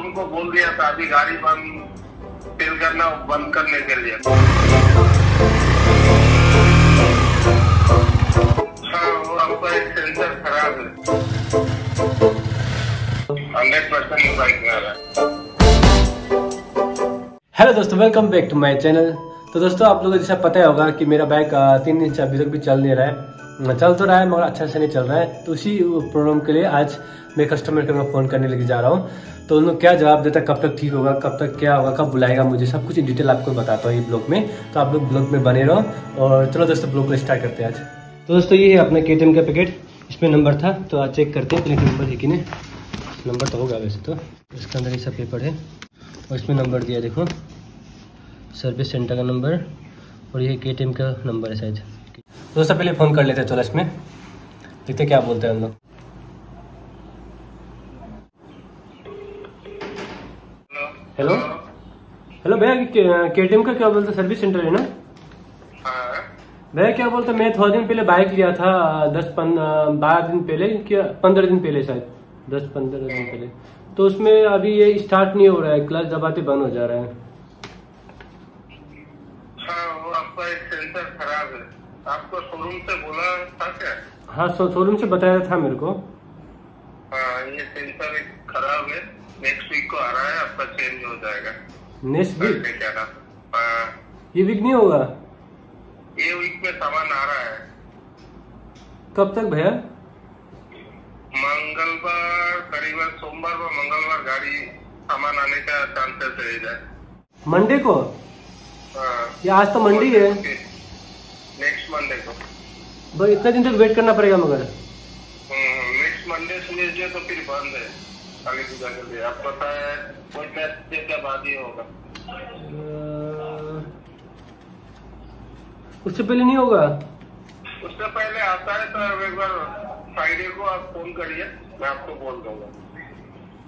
Showroom को बोल दिया था अभी गाड़ी बंद सेल करना बंद करने के लिए। हाँ खराब है। हेलो दोस्तों welcome back to my channel तो दोस्तों, आप लोगों को जैसा पता होगा कि मेरा बाइक तीन दिन से अभी तक भी चल नहीं रहा है। चल तो रहा है, मगर अच्छा से नहीं चल रहा है। तो उसी प्रॉब्लम के लिए आज मैं कस्टमर के मैं फ़ोन करने लेके जा रहा हूँ। तो उन्होंने क्या जवाब देता है, कब तक ठीक होगा, कब तक क्या होगा, कब बुलाएगा मुझे, सब कुछ इन डिटेल आपको बताता हूँ ये ब्लॉग में। तो आप लोग ब्लॉग में बने रहो और चलो दोस्तों ब्लॉग को स्टार्ट करते हैं आज। तो दोस्तों, ये है अपना के का पैकेट इसमें नंबर था तो आज चेक करते हैं प्लेट नंबर कि नहीं नंबर तो होगा वैसे तो। इसके अंदर सब पेपर है। और इसमें नंबर दिया देखो। सर्विस सेंटर का नंबर और ये के का नंबर है शायद। दोस्तों, पहले फ़ोन कर लेते हैं, चलो इसमें। देखते क्या बोलते हैं हम लोग। हेलो हेलो भैया के टी का क्या बोलते सर्विस सेंटर है ना? हाँ। भैया क्या बोलते मैं थोड़ा दिन पहले बाइक लिया था दस बारह दिन पहले क्या पंद्रह दिन पहले शायद। दस पंद्रह दिन पहले। तो उसमें अभी ये स्टार्ट नहीं हो रहा है क्लच दबाते बंद हो जा रहा है। हाँ है। आपको शोरूम से बोला था क्या? हाँ शोरूम से बताया था मेरे को। हाँ ये सेंसर खराब है। नेक्स्ट वीक को आ रहा है आपका चेंज हो जाएगा। नेक्स्ट वीक क्या नाम हाँ। ये वीक नहीं होगा? ये वीक में सामान आ रहा है। कब तक भैया? मंगलवार करीबन सोमवार व मंगलवार गाड़ी सामान आने का चांसेस रहेगा मंडे को? हाँ। ये आज तो मंडे है नेक्स्ट मंडे को। भाई इतना दिन तक वेट करना पड़ेगा मगर। नेक्स्ट मंडे से तो फिर बंद है। काली पूजा के लिए आपको पता है कोई मैच के बाद ही होगा। उससे पहले नहीं होगा? उससे पहले आता है तो एक बार फ्राइडे को आप फ़ोन करिए मैं आपको बोल दूँगा।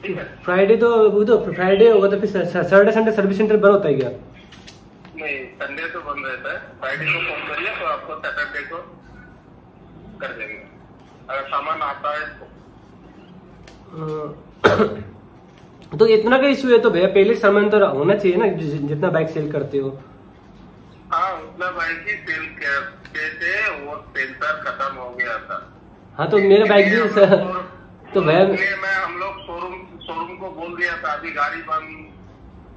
ठीक है? फ्राइडे तो वो तो फ्राइडे होगा तो फिर सैटरडे संडे सर्विस सेंटर बंद होता है क्या? नहीं संडे तो बंद रहता है। फ्राइडे को फ़ोन करिए तो आपको सैटरडे को कर देंगे। अगर सामान आता है तो। तो इतना का इशू है तो भैया पहले सामान तो होना चाहिए ना जितना बाइक सेल करते हो। हाँ उतना बाइक ही सेल करते थे वो सेंटर खत्म हो गया था। हाँ तो मेरा बाइक भी तो भैया मैं हम लोग शोरूम शोरूम को बोल दिया था अभी गाड़ी बंद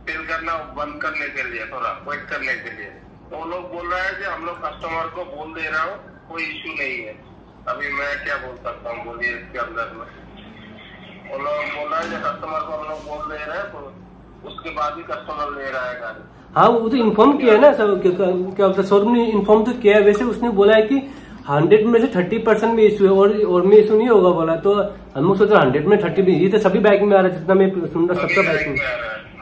सेल करना बंद करने के लिए थोड़ा वेट करने के लिए। तो वो लोग बोल रहा है कि हम लोग कस्टमर को बोल दे रहा हूँ कोई इश्यू नहीं है। अभी मैं क्या बोल सकता हूँ बोलिए इसके अंदर में। वो लोग है कस्टमर को हम लोग बोल दे रहे हैं तो उसके बाद ही कस्टमर ले रहा है गाड़ी। हाँ वो तो इन्फॉर्म किया है ना सब क्या बोलते शोरूम ने इन्फॉर्म तो किया है। वैसे उसने बोला है कि हंड्रेड में से थर्टी परसेंट में इशू है और और में इशू नहीं होगा बोला। तो हम लोग सोचा हंड्रेड में थर्टी में ये तो सभी बाइक में आ रहा है जितना मैं सुन रहा सबका बाइक में। है।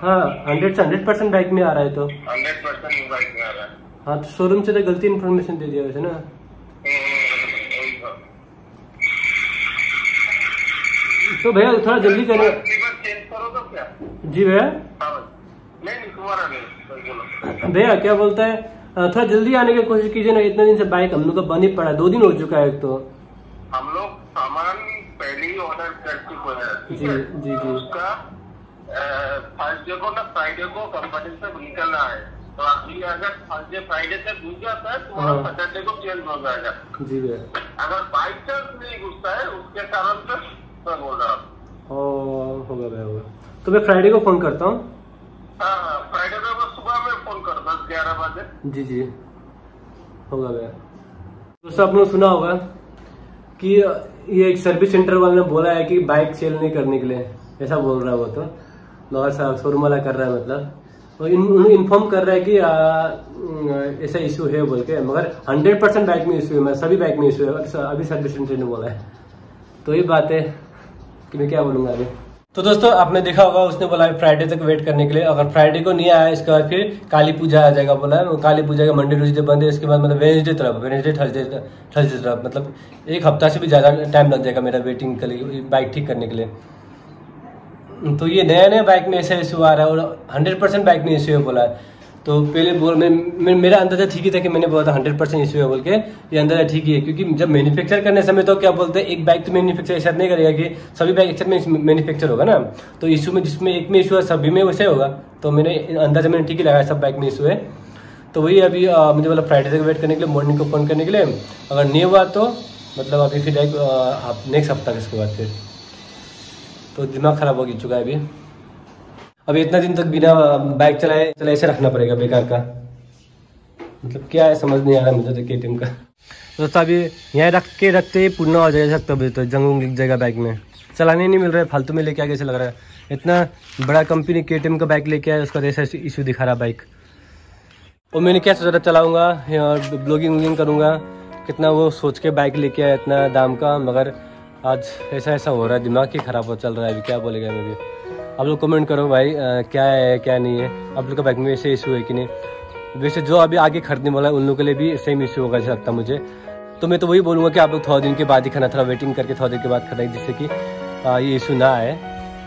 हाँ हंड्रेड से हंड्रेड परसेंट बाइक में आ रहा है तो। हंड्रेड परसेंट बाइक में आ रहा है। हाँ तो शोरूम से तो गलती इन्फॉर्मेशन दे दिया वैसे ना हम्म, वही तो। तो भैया थोड़ा जल्दी करें चेंज करो तो क्या? जी भैया। हाँ भैया क्या बोलता है? थोड़ा जल्दी आने की कोशिश कीजिए ना इतने दिन से बाइक हम लोग का बंद ही पड़ा है दो दिन हो चुका है एक तो। हम लोग सामान पहले ही ऑर्डर कर चुके हैं जी जी जी। उसका थर्सडे को ना फ्राइडे को कंपनी से निकलना है। तो अभी अगर थर्सडे फ्राइडे से घुस जाता है तो हाँ। सैटरडे को चेंज हो जाएगा। जी भैया। अगर बाई चांस नहीं घुसता है उसके कारण से मैं बोल रहा हूँ। होगा तो मैं फ्राइडे को फ़ोन करता हूँ। हाँ हाँ फ्राइडे को मैं सुबह में फ़ोन ग्यारह बजे। जी जी। होगा भैया दोस्तों आपने सुना होगा कि ये एक सर्विस सेंटर वाले ने बोला है कि बाइक सेल नहीं करने के लिए। ऐसा बोल रहा है वो तो। मगर शोरूम वाला कर रहा है मतलब। और इन इन्फॉर्म कर रहा है कि आ, ऐसा इशू है बोल के। मगर हंड्रेड परसेंट बाइक में इशू है मैं सभी बाइक में इशू है। अभी- अभी सर्विस सेंटर ने बोला है। तो ये बात है। कि मैं क्या बोलूँगा अभी तो दोस्तों, आपने देखा होगा, उसने बोला है फ्राइडे तक वेट करने के लिए। अगर फ्राइडे को नहीं आया, इसके बाद फिर काली पूजा आ जाएगा, बोला है। काली पूजा का मंडे ट्यूजडे बंद है, इसके बाद मतलब वेनेसडे तरफ़ वेनेसडे थर्सडे थर्सडे तरफ़ मतलब एक हफ़्ता से भी ज़्यादा टाइम लग जाएगा मेरा वेटिंग के लिए बाइक ठीक करने के लिए। तो ये नया नया बाइक में ऐसा इशू आ रहा है और हंड्रेड परसेंट बाइक में इशू है, बोला है। तो पहले बोल मैं, मेरा अंदाज़ा ठीक ही था कि मैंने बोला था हंड्रेड परसेंट इशू है बोल के ये अंदाज़ा ठीक ही है क्योंकि जब मैन्युफैक्चर करने समय तो क्या बोलते हैं एक बाइक तो मैन्युफैक्चर ऐसा नहीं करेगा कि सभी बाइक एक साथ में मैन्युफैक्चर होगा ना। तो इशू में जिसमें एक में इशू है सभी में वैसे होगा। तो मैंने अंदाज़ा मैंने ठीक ही लगाया सब बाइक में इशू है। तो वही अभी आ, मुझे बोला फ्राइडे तक वेट करने के लिए मॉर्निंग को फ़ोन करने के लिए। अगर नहीं हुआ तो मतलब अभी फिर नेक्स्ट हफ़्ता इसके बाद फिर। तो दिमाग खराब हो चुका है अभी। अभी इतना दिन तक बिना बाइक चलाए चला ऐसे रखना पड़ेगा बेकार का। मतलब क्या है, समझ नहीं आ रहा मुझे तो के का। दोस्तों, अभी यहाँ रख के रखते ही पूर्ण हो जाएगा सकता अभी तो जंग लिख जाएगा बाइक में। चलाने नहीं मिल रहा है फालतू में लेके आगे से लग रहा है। इतना बड़ा कंपनी के का बाइक लेके आया, उसका ऐसा इशू दिखा रहा बाइक और मैंने क्या सोचा था चलाऊँगा ब्लॉगिंग व्लॉगिंग करूँगा। कितना वो सोच के बाइक लेके आया, इतना दाम का, मगर आज ऐसा ऐसा हो रहा है, दिमाग ही ख़राब हो, चल रहा है, अभी क्या बोलेगा मुझे आप लोग कमेंट करो भाई आ, क्या है क्या नहीं है। आप लोग का बाइक में ऐसे इशू है कि नहीं? वैसे जो अभी आगे खरीदने वाला है उन लोगों के लिए भी सेम इशू होगा लगता मुझे। तो मैं तो वही बोलूँगा कि आप लोग थोड़ा दिन के बाद ही खाना थोड़ा वेटिंग करके थोड़ा दिन के बाद खरीदें जिससे कि ये इशू ना आए।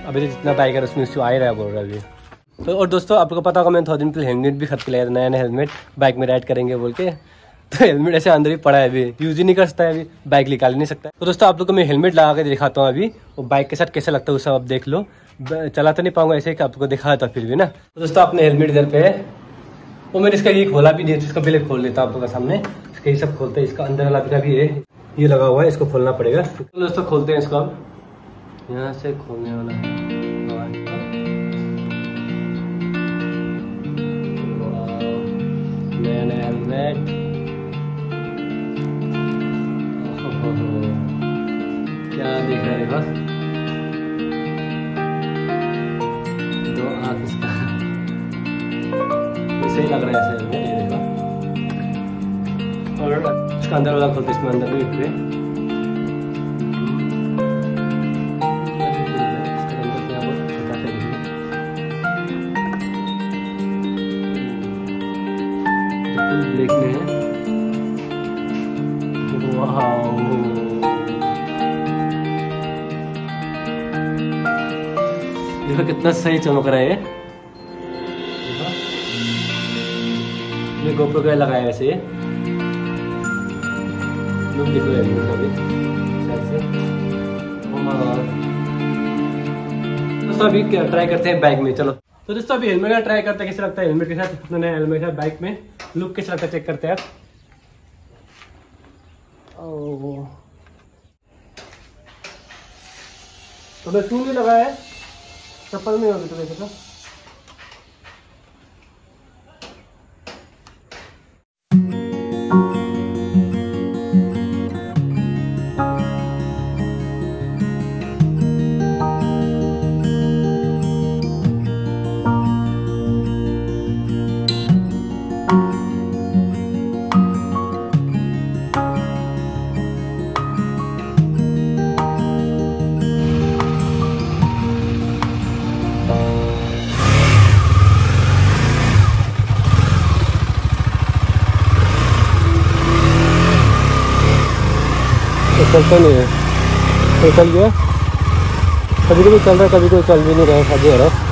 अभी तो जितना बाइक है उसमें इशू आ ही रहा है बोल रहा अभी। तो और दोस्तों आप लोग को पता होगा मैंने थोड़ा दिन पहले हेलमेट भी खरीद के लाया नया नया हेलमेट बाइक में राइड करेंगे बोल के। तो हेलमेट ऐसे अंदर ही पड़ा है अभी। यूज़ ही नहीं कर सकता है अभी। बाइक निकाल नहीं सकता। तो दोस्तों आप लोग को मैं हेलमेट लगा के दिखाता हूँ अभी। और बाइक के साथ कैसे लगता है वो सब आप देख लो। चला तो नहीं पाऊँगा, ऐसे आपको दिखाया था फिर भी, ना? तो दोस्तों, आपने हेलमेट इधर पे है। वो मैंने इसका ये खोला भी नहीं, इसका पहले खोल लेता आप लोग सामने। इसका ये सब खोलते हैं, इसका अंदर वाला भी है। ये लगा हुआ है, इसको खोलना पड़ेगा। तो दोस्तों, खोलते हैं इसको अब। यहाँ से खोलने वाला क्या देख रहे हैं, बस? दो आंख इसका सही लग रहा है ऐसे ये देखो और इसका अंदर वाला खोलते इसमें अंदर भी कितना सही चमक रहा है ये। गोप्रो का लगाया ऐसे लुक देखो अभी। दोस्तों, अभी ट्राई करते हैं बाइक में, चलो। तो दोस्तों, अभी हेलमेट का ट्राई करते हैं, कैसे लगता है हेलमेट के साथ? अपना हेलमेट है बाइक में। लुक कैसे लगता है चेक करते हैं आप। तो मैं शू नहीं लगाया है। चप्पल में होगी तो वैसे चलता नहीं है। तो चल गया कभी कभी चल रहा कभी कभी चल भी नहीं रहा है खाली हो रहा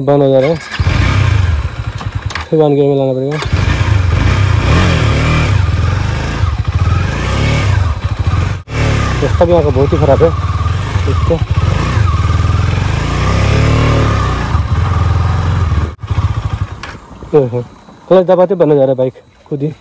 बंद हो जा रहा है। फिर बंद गियर में लाना पड़ेगा। रास्ता भी यहाँ का बहुत ही ख़राब है। इसको क्लच दबाते बना जा रहा है बाइक खुद ही।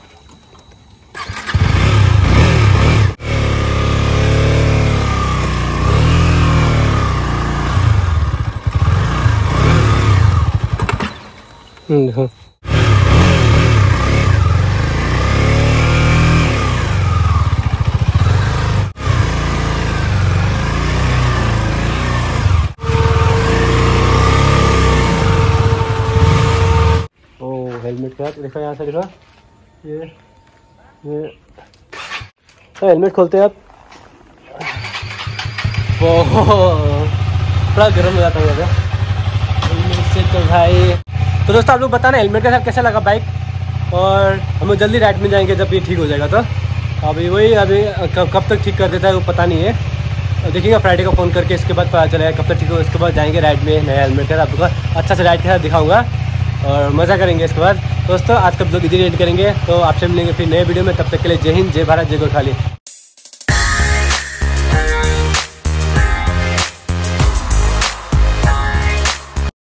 देखो हेलमेट का देखो यहाँ से देखो ये ये तो हेलमेट खोलते हैं आप बड़ा गर्म हो जाता है हेलमेट से तो भाई तो दोस्तों, आप लोग बताना हेलमेट के साथ कैसा लगा बाइक और हम लोग जल्दी राइड में जाएँगे जब ये ठीक हो जाएगा तो। अभी वही, अभी, कब कब तक ठीक कर देता है वो पता नहीं है। देखिएगा फ्राइडे को फ़ोन करके इसके बाद पता चलेगा कब तक ठीक होगा इसके बाद जाएँगे राइड में, नया हेलमेट का आपको अच्छा से राइड के साथ दिखाऊँगा। और मज़ा करेंगे इसके बाद। दोस्तों, आज का ब्लॉग इधर एंड करेंगे। तो आपसे मिलेंगे फिर नए वीडियो में। तब तक के लिए जय हिंद, जय भारत, जय गोरखाली।